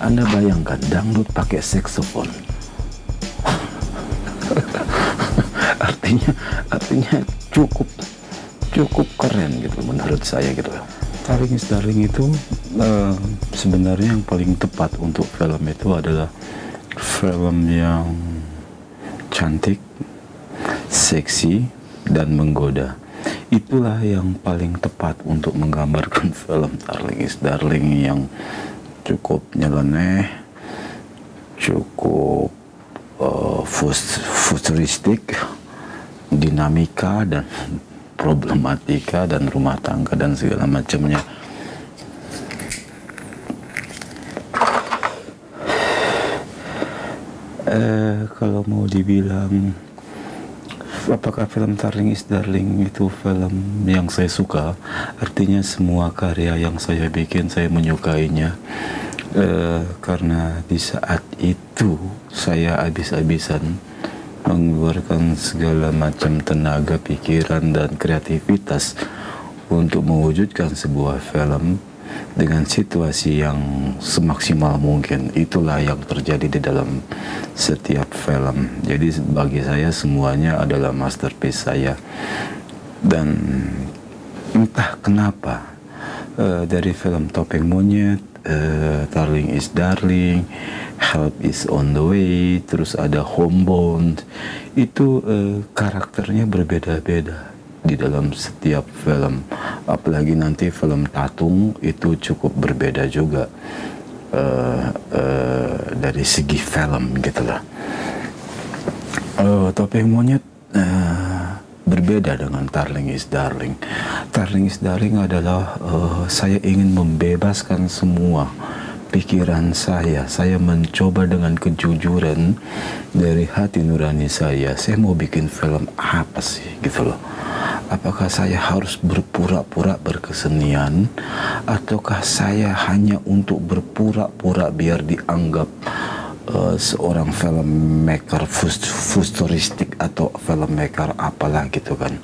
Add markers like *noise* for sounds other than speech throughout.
Anda bayangkan dangdut pakai saksofon. *laughs* artinya artinya cukup cukup keren gitu menurut saya gitu. Darling is Darling itu uh, sebenarnya yang paling tepat untuk film itu adalah film yang cantik, seksi, dan menggoda. Itulah yang paling tepat untuk menggambarkan *laughs* film Darling is Darling yang cukup nyeleneh, cukup uh, futuristik, dinamika dan problematika dan rumah tangga dan segala macamnya. Eh, kalau mau dibilang apakah film Darling is Darling itu film yang saya suka? Artinya semua karya yang saya bikin saya menyukainya. Eh, karena di saat itu saya habis-habisan mengeluarkan segala macam tenaga, pikiran, dan kreativitas untuk mewujudkan sebuah film dengan situasi yang semaksimal mungkin. Itulah yang terjadi di dalam setiap film. Jadi bagi saya semuanya adalah masterpiece saya. Dan entah kenapa uh, dari film Topeng Monyet, uh, Darling is Darling, Help is on the way, terus ada Homebound, itu uh, karakternya berbeda-beda di dalam setiap film. Apalagi nanti film Tatung itu cukup berbeda juga uh, uh, dari segi film gitulah. Uh, Topeng Monyet uh, berbeda dengan Darling is Darling. Darling is Darling adalah uh, saya ingin membebaskan semua pikiran saya. Saya mencoba dengan kejujuran dari hati nurani saya. Saya mau bikin film apa sih gitu loh. Apakah saya harus berpura-pura berkesenian ataukah saya hanya untuk berpura-pura biar dianggap uh, seorang filmmaker futuristik atau filmmaker apalah gitu kan.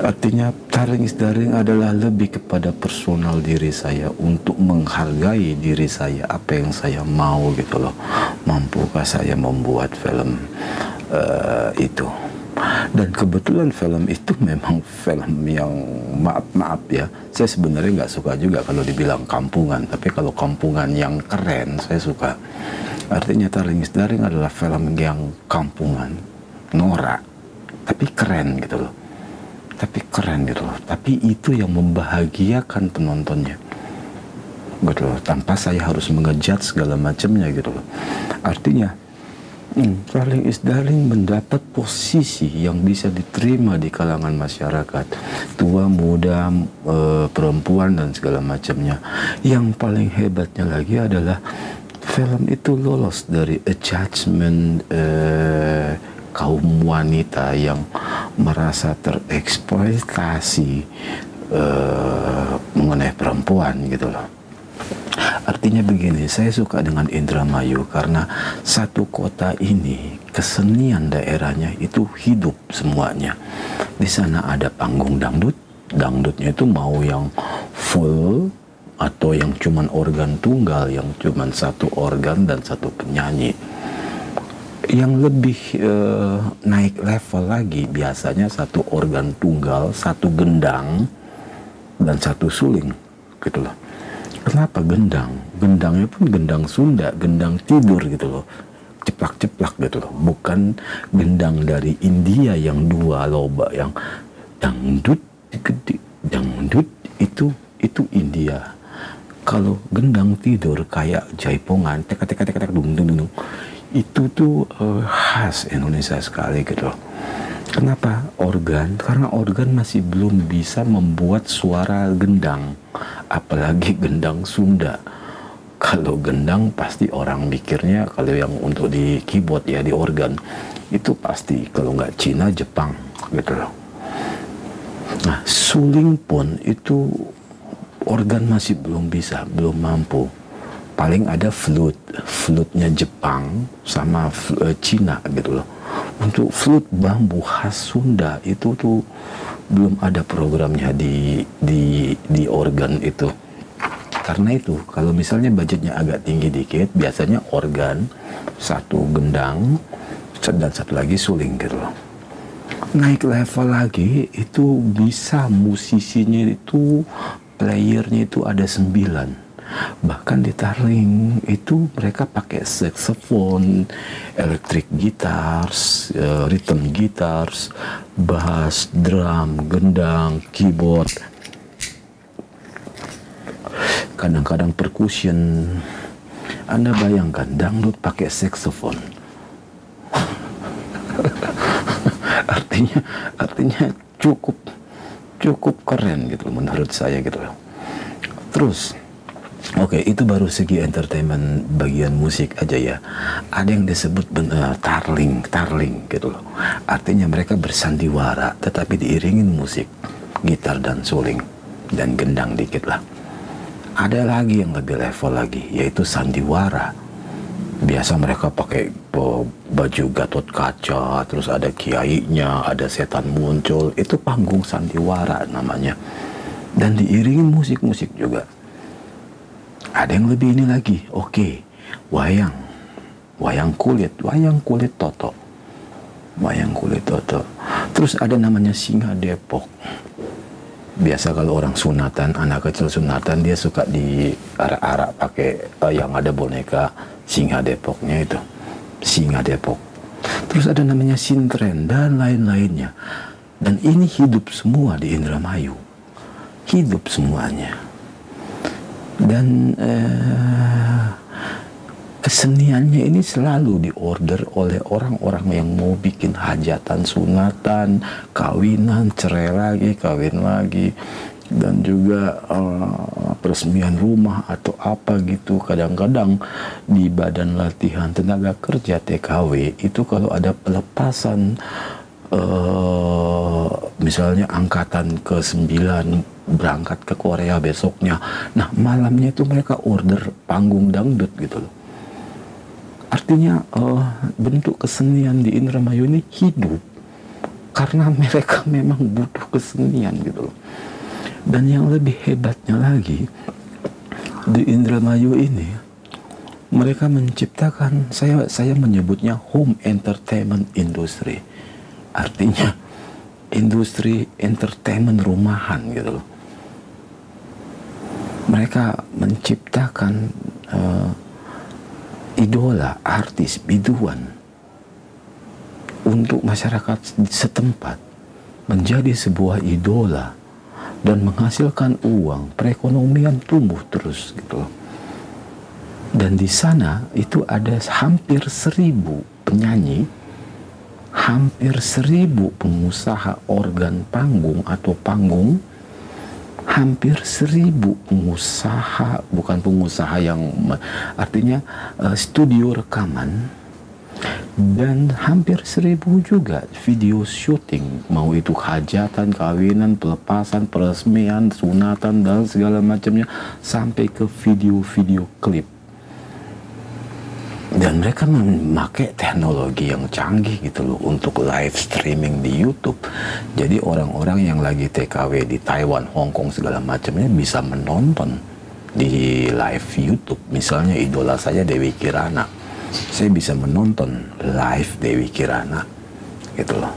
Artinya taring is daring adalah lebih kepada personal diri saya untuk menghargai diri saya apa yang saya mau gitu loh. Mampukah saya membuat film uh, itu? Dan kebetulan film itu memang film yang maaf maaf ya. Saya sebenarnya nggak suka juga kalau dibilang kampungan, tapi kalau kampungan yang keren saya suka. Artinya Taring is Daring adalah film yang kampungan, norak, tapi keren gitu loh. Tapi keren gitu loh. Tapi itu yang membahagiakan penontonnya. Gitu loh. Tanpa saya harus mengejat segala macamnya gitu loh. Artinya Hmm, Darling is Darling mendapat posisi yang bisa diterima di kalangan masyarakat tua, muda, e, perempuan dan segala macamnya. Yang paling hebatnya lagi adalah film itu lolos dari a judgment e, kaum wanita yang merasa tereksploitasi uh, mengenai perempuan gitu loh. Artinya begini, saya suka dengan Indramayu karena satu kota ini kesenian daerahnya itu hidup semuanya. Di sana ada panggung dangdut, dangdutnya itu mau yang full atau yang cuman organ tunggal, yang cuman satu organ dan satu penyanyi yang lebih uh, naik level lagi biasanya satu organ tunggal, satu gendang dan satu suling gitu loh. Kenapa gendang? Gendangnya pun gendang Sunda, gendang tidur gitu loh. Ceplak-ceplak gitu loh. Bukan gendang dari India yang dua loba yang dangdut gede. Dangdut itu itu India. Kalau gendang tidur kayak jaipongan, tek tek tek tek dung dung dung itu tuh uh, khas Indonesia sekali gitu. Kenapa organ? Karena organ masih belum bisa membuat suara gendang, apalagi gendang Sunda. Kalau gendang pasti orang mikirnya kalau yang untuk di keyboard ya di organ itu pasti kalau nggak Cina Jepang gitu loh. Nah suling pun itu organ masih belum bisa, belum mampu paling ada flute flute-nya Jepang sama uh, Cina gitu loh untuk flute bambu khas Sunda itu tuh belum ada programnya di di di organ itu. Karena itu kalau misalnya budgetnya agak tinggi dikit biasanya organ satu gendang dan satu lagi suling gitu naik level lagi itu bisa musisinya itu playernya itu ada sembilan bahkan di Tarling itu mereka pakai saxophone, electric guitars, uh, rhythm guitars, bass, drum, gendang, keyboard, kadang-kadang percussion. Anda bayangkan dangdut pakai saxophone. *laughs* artinya artinya cukup cukup keren gitu menurut saya gitu Terus Oke, okay, itu baru segi entertainment bagian musik aja ya. Ada yang disebut tarling, tarling gitu loh. Artinya mereka bersandiwara tetapi diiringin musik, gitar dan suling dan gendang dikit lah. Ada lagi yang lebih level lagi yaitu sandiwara. Biasa mereka pakai baju gatot kaca, terus ada kiainya, ada setan muncul. Itu panggung sandiwara namanya. Dan diiringi musik-musik juga ada yang lebih ini lagi. Oke, wayang. Wayang kulit, wayang kulit toto. Wayang kulit toto. Terus ada namanya singa Depok. Biasa kalau orang sunatan, anak kecil sunatan dia suka di arak-arak pakai uh, yang ada boneka singa Depoknya itu. Singa Depok. Terus ada namanya sintren dan lain-lainnya. Dan ini hidup semua di Indramayu. Hidup semuanya dan eh, keseniannya ini selalu diorder oleh orang-orang yang mau bikin hajatan sunatan kawinan cerai lagi kawin lagi dan juga uh, peresmian rumah atau apa gitu. Kadang-kadang di badan latihan tenaga kerja TKW itu kalau ada pelepasan uh, misalnya angkatan ke 9 berangkat ke Korea besoknya. Nah malamnya itu mereka order panggung dangdut gitu loh. Artinya uh, bentuk kesenian di Indramayu ini hidup karena mereka *laughs* memang butuh kesenian gitu loh. Dan yang lebih hebatnya lagi di Indramayu ini mereka menciptakan saya saya menyebutnya home entertainment industry. Artinya industri entertainment rumahan gitu loh mereka menciptakan uh, idola, artis, biduan untuk masyarakat setempat menjadi sebuah idola dan menghasilkan uang, perekonomian tumbuh terus gitu Dan di sana itu ada hampir seribu penyanyi, hampir seribu pengusaha organ panggung atau panggung, hampir seribu pengusaha, bukan pengusaha yang artinya uh, studio rekaman dan hampir seribu juga video syuting. Mau itu hajatan, kawinan, pelepasan, peresmian, sunatan dan segala macamnya sampai ke video-video klip dan mereka memakai teknologi yang canggih gitu loh untuk live streaming di YouTube. Jadi orang-orang yang lagi TKW di Taiwan, Hong Kong segala macamnya bisa menonton di live YouTube. Misalnya idola saya Dewi Kirana. Saya bisa menonton live Dewi Kirana gitu loh.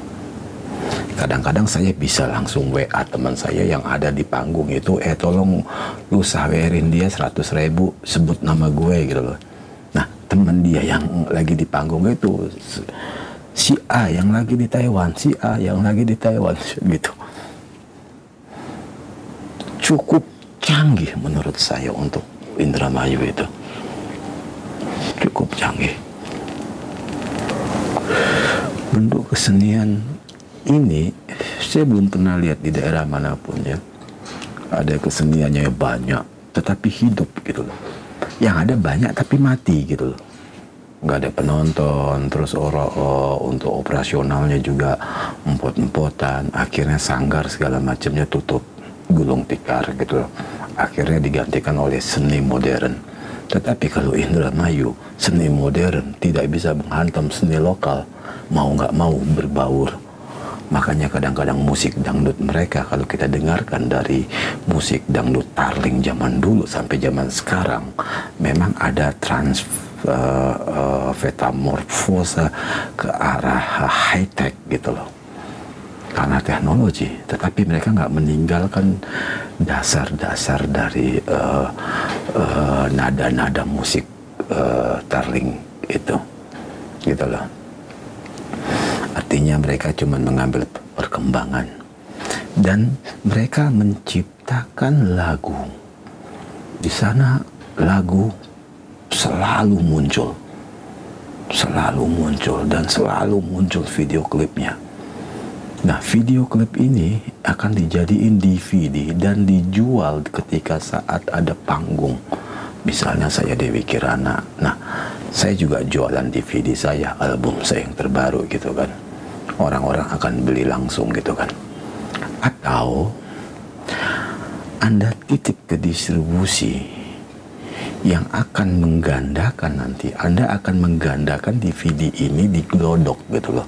Kadang-kadang saya bisa langsung WA teman saya yang ada di panggung itu, eh tolong lu sawerin dia 100 ribu, sebut nama gue gitu loh teman dia yang lagi di panggung itu si A yang lagi di Taiwan, si A yang lagi di Taiwan *laughs* gitu. Cukup canggih menurut saya untuk Indramayu itu. Cukup canggih. Bentuk kesenian ini saya belum pernah lihat di daerah mana pun ya. Ada keseniannya banyak, tetapi hidup gitu loh yang ada banyak tapi mati gitu loh nggak ada penonton terus orang untuk operasionalnya juga empot-empotan akhirnya sanggar segala macamnya tutup gulung tikar gitu. Akhirnya digantikan oleh seni modern. Tetapi kalau Indramayu seni modern tidak bisa menghantam seni lokal. Mau nggak mau berbaur. Makanya kadang-kadang musik dangdut mereka kalau kita dengarkan dari musik dangdut Tarling zaman dulu sampai zaman sekarang memang ada trans uh, uh, metamorfosa ke arah high tech gitu loh. Karena teknologi tetapi mereka nggak meninggalkan dasar-dasar dari nada-nada uh, uh, musik uh, Tarling itu gitu loh. Artinya mereka cuma mengambil perkembangan. Dan mereka menciptakan lagu. Di sana lagu selalu muncul. Selalu muncul dan selalu muncul video klipnya. Nah video klip ini akan dijadiin DVD dan dijual ketika saat ada panggung. Misalnya saya Dewi Kirana. Nah saya juga jualan DVD saya album saya yang terbaru gitu kan. Orang-orang akan beli langsung gitu kan. Atau anda titip ke distribusi yang akan menggandakan nanti. Anda akan menggandakan DVD ini di glodok gitu loh.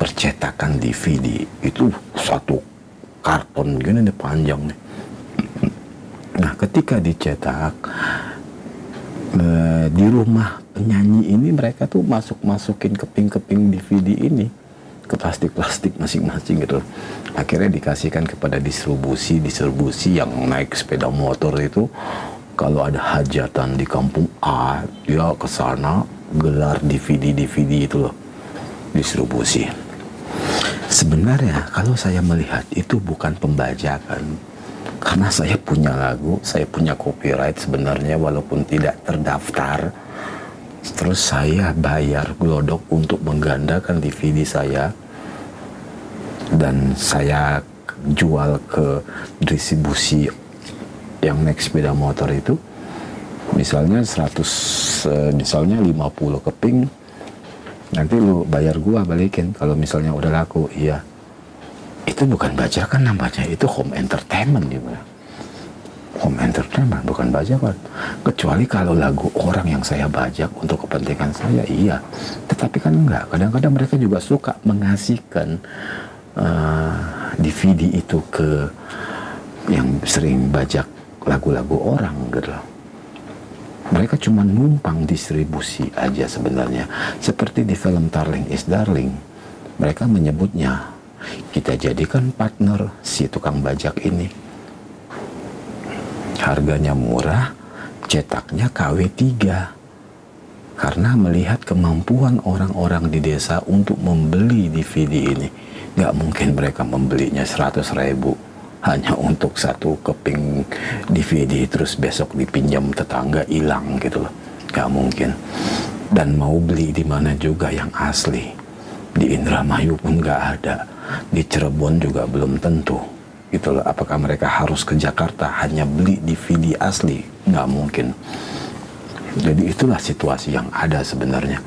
Percetakan DVD itu satu karton gini nih panjang nih. Nah ketika dicetak eh, di rumah penyanyi ini mereka tuh masuk masukin keping-keping DVD ini ke plastik-plastik masing-masing gitu akhirnya dikasihkan kepada distribusi distribusi yang naik sepeda motor itu kalau ada hajatan di kampung A dia ke sana gelar DVD DVD itu loh distribusi. Sebenarnya kalau saya melihat itu bukan pembajakan karena saya punya lagu saya punya copyright sebenarnya walaupun tidak terdaftar. Terus saya bayar glodok untuk menggandakan DVD saya. Dan saya jual ke distribusi yang naik sepeda motor itu misalnya 100 eh, misalnya 50 keping nanti lu bayar gua balikin. Kalau misalnya udah laku iya. Itu bukan bajakan namanya? Itu home entertainment juga home entertainment bukan bajakan kecuali kalau lagu orang yang saya bajak untuk kepentingan saya iya. Tetapi kan enggak. Kadang-kadang mereka juga suka mengasihkan uh, eh, DVD itu ke yang sering bajak lagu-lagu orang gitu Mereka cuma numpang distribusi aja sebenarnya. Seperti di film Darling is Darling. Mereka menyebutnya, kita jadikan partner si tukang bajak ini. Harganya murah, cetaknya KW3. Karena melihat kemampuan orang-orang di desa untuk membeli DVD ini. Gak mungkin mereka membelinya 100 ribu hanya untuk satu keping DVD terus besok dipinjam tetangga hilang gitu loh. Nggak mungkin. Dan mau beli di mana juga yang asli. Di Indramayu pun nggak ada. Di Cirebon juga belum tentu. Gitu loh apakah mereka harus ke Jakarta hanya beli DVD asli? Nggak mungkin. Jadi itulah situasi yang ada sebenarnya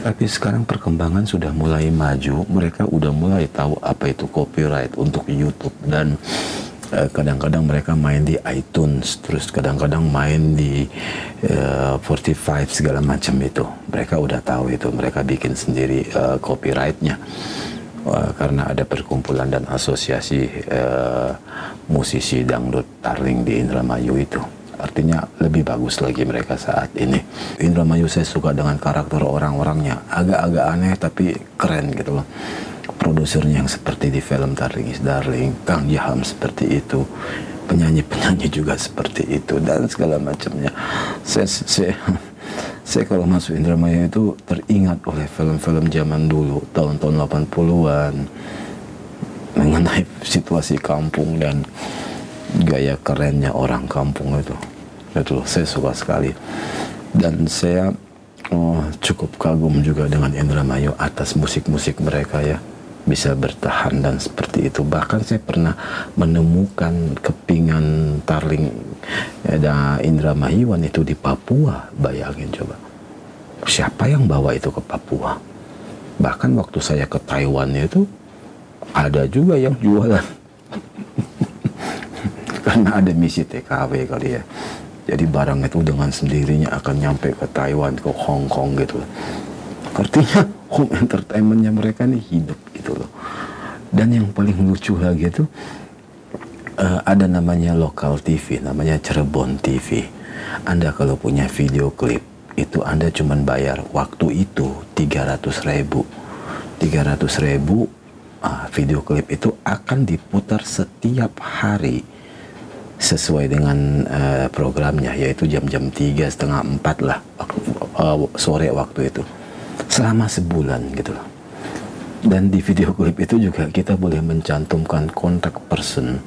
Tapi sekarang perkembangan sudah mulai maju, mereka udah mulai tahu apa itu copyright untuk YouTube dan eh, kadang-kadang uh, mereka main di iTunes, terus kadang-kadang main di uh, eh, 45 segala macam itu. Mereka udah tahu itu, mereka bikin sendiri uh, copyrightnya. Uh, karena ada perkumpulan dan asosiasi uh, musisi dangdut Tarling di Indramayu itu. Artinya lebih bagus lagi mereka saat ini. Indramayu saya suka dengan karakter orang-orangnya. Agak-agak aneh tapi keren gitu loh. Produsernya yang seperti di film Darling is Darling, Kang Jaham seperti itu. Penyanyi-penyanyi juga seperti itu dan segala macamnya. Saya, saya, saya kalau masuk Indramayu itu teringat oleh film-film zaman dulu, tahun-tahun 80-an mengenai situasi kampung dan gaya kerennya orang kampung itu. Itu saya suka sekali. Dan saya oh, cukup kagum juga dengan Indramayu atas musik-musik mereka ya. Bisa bertahan dan seperti itu. Bahkan saya pernah menemukan kepingan tarling ya, Indramayuan itu di Papua. Bayangin coba. Siapa yang bawa itu ke Papua? Bahkan waktu saya ke Taiwan itu ada juga yang jualan *laughs* karena ada misi TKW kali ya Jadi barang itu dengan sendirinya akan nyampe ke Taiwan, ke Hong Kong gitu loh. Artinya *laughs* home entertainmentnya mereka ini hidup gitu loh. Dan yang paling lucu lagi itu uh, ada namanya lokal TV, namanya Cirebon TV. Anda kalau punya video klip itu Anda cuma bayar waktu itu 300 ribu. 300 ribu uh, video klip itu akan diputar setiap hari sesuai dengan uh, programnya yaitu jam-jam tiga setengah empat lah uh, sore waktu itu. Selama sebulan gitu loh. Dan di video klip itu juga kita boleh mencantumkan kontak person.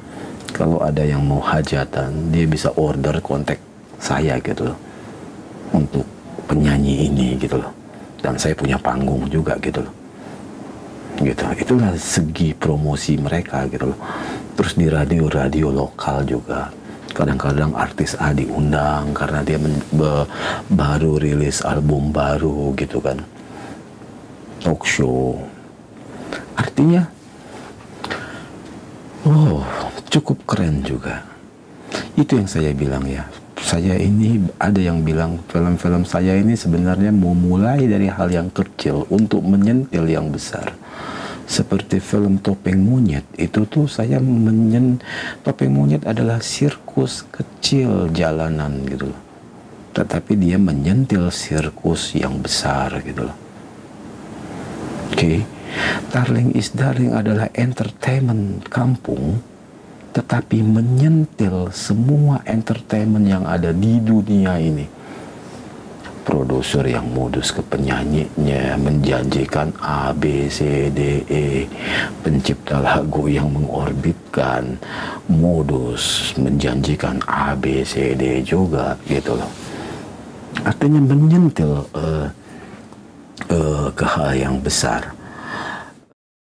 Kalau ada yang mau hajatan dia bisa order kontak saya gitu loh. Untuk penyanyi ini gitu loh. Dan saya punya panggung juga gitu loh gitu. Itulah segi promosi mereka gitu loh. Terus di radio-radio lokal juga kadang-kadang artis A diundang karena dia baru rilis album baru gitu kan. Talk show. Artinya oh cukup keren juga. Itu yang saya bilang ya. Saya ini ada yang bilang film-film saya ini sebenarnya mau mulai dari hal yang kecil untuk menyentil yang besar seperti film Topeng Monyet itu tuh saya menyen Topeng Monyet adalah sirkus kecil jalanan gitu loh tetapi dia menyentil sirkus yang besar gitu loh oke okay. Darling is Darling adalah entertainment kampung tetapi menyentil semua entertainment yang ada di dunia ini produser yang modus ke penyanyinya menjanjikan A, B, C, D, E. Pencipta lagu yang mengorbitkan modus menjanjikan A, B, C, D juga gitu loh. Artinya menyentil uh, uh, ke hal yang besar